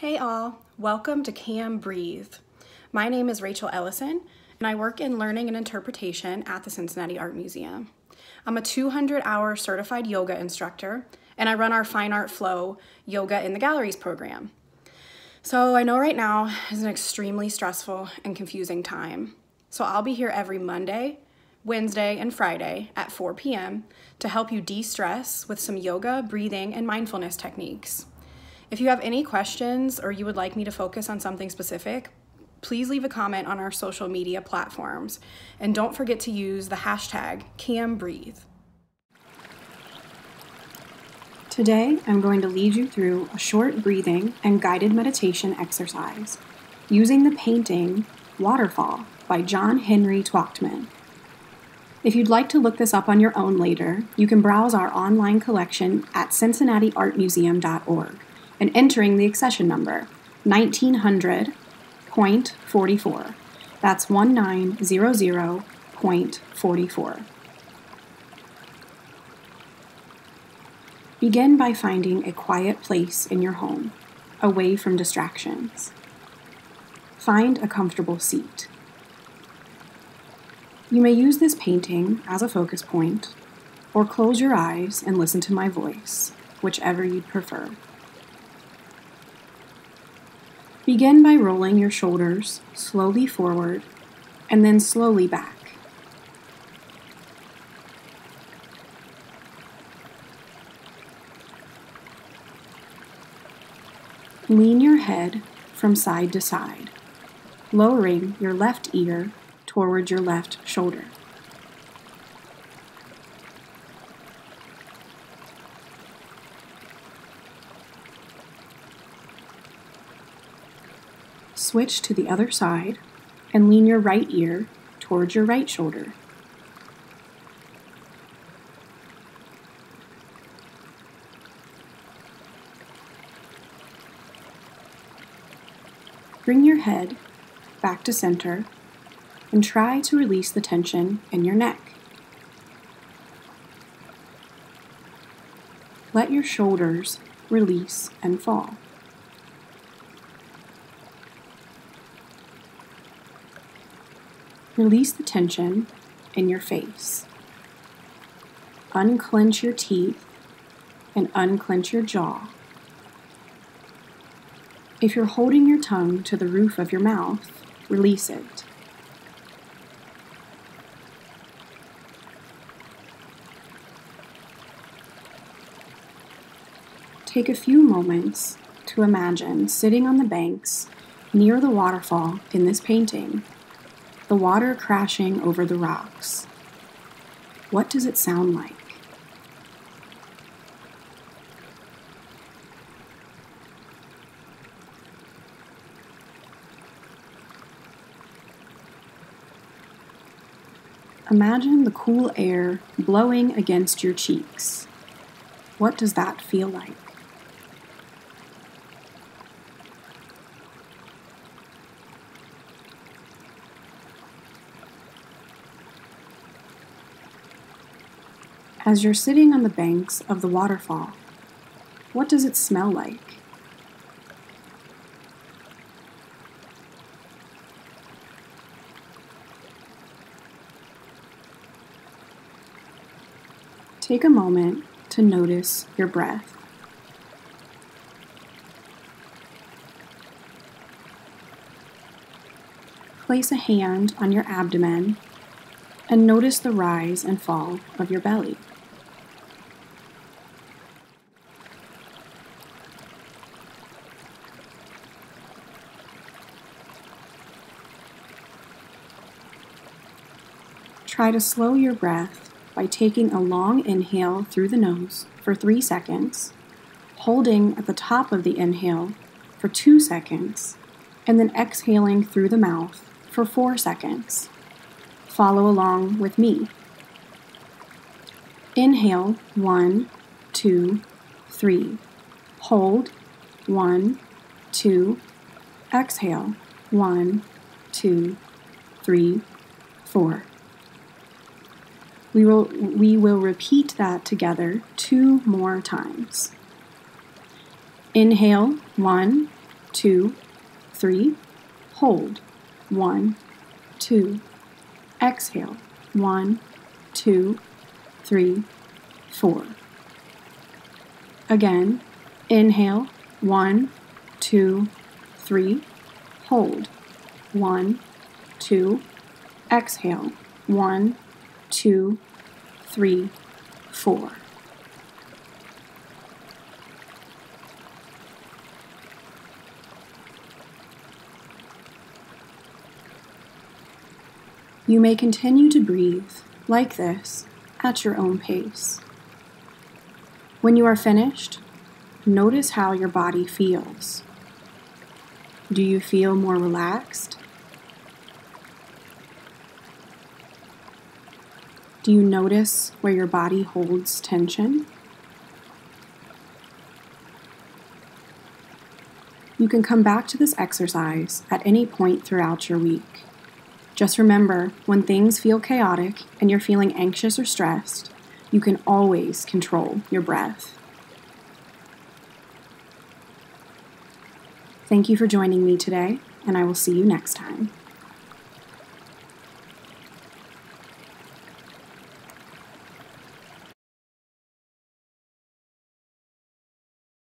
Hey all, welcome to CAM Breathe. My name is Rachel Ellison, and I work in learning and interpretation at the Cincinnati Art Museum. I'm a 200 hour certified yoga instructor, and I run our Fine Art Flow Yoga in the Galleries program. So I know right now is an extremely stressful and confusing time. So I'll be here every Monday, Wednesday, and Friday at 4 p.m. to help you de stress with some yoga, breathing, and mindfulness techniques. If you have any questions or you would like me to focus on something specific, please leave a comment on our social media platforms. And don't forget to use the hashtag CamBreathe. Today, I'm going to lead you through a short breathing and guided meditation exercise using the painting Waterfall by John Henry Twachtman. If you'd like to look this up on your own later, you can browse our online collection at cincinnatiartmuseum.org and entering the accession number 1900.44. That's 1900.44. Begin by finding a quiet place in your home, away from distractions. Find a comfortable seat. You may use this painting as a focus point, or close your eyes and listen to my voice, whichever you'd prefer. Begin by rolling your shoulders slowly forward and then slowly back. Lean your head from side to side, lowering your left ear toward your left shoulder. Switch to the other side and lean your right ear towards your right shoulder. Bring your head back to center and try to release the tension in your neck. Let your shoulders release and fall. Release the tension in your face. Unclench your teeth and unclench your jaw. If you're holding your tongue to the roof of your mouth, release it. Take a few moments to imagine sitting on the banks near the waterfall in this painting, the water crashing over the rocks. What does it sound like? Imagine the cool air blowing against your cheeks. What does that feel like? As you're sitting on the banks of the waterfall, what does it smell like? Take a moment to notice your breath. Place a hand on your abdomen and notice the rise and fall of your belly. Try to slow your breath by taking a long inhale through the nose for three seconds, holding at the top of the inhale for two seconds, and then exhaling through the mouth for four seconds. Follow along with me. Inhale, one, two, three. Hold, one, two. Exhale, one, two, three, four. We will, we will repeat that together two more times. Inhale, one, two, three. Hold. One, two. Exhale. One, two, three, four. Again, inhale. One, two, three. Hold. One, two. Exhale. One, two, three, four. You may continue to breathe like this at your own pace. When you are finished, notice how your body feels. Do you feel more relaxed? Do you notice where your body holds tension? You can come back to this exercise at any point throughout your week. Just remember when things feel chaotic and you're feeling anxious or stressed, you can always control your breath. Thank you for joining me today, and I will see you next time.